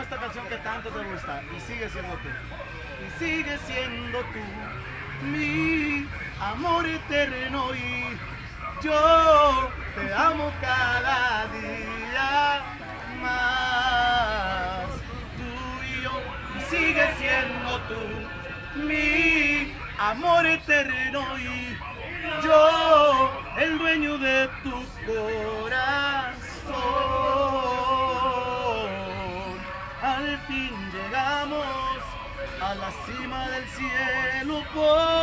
esta canción que tanto te gusta y sigue siendo tú. Y sigue siendo tú mi amor eterno y yo te amo cada día más. Tú y yo y sigue siendo tú mi amor eterno y yo el dueño de tu corazón. Al fin llegamos a la cima del cielo por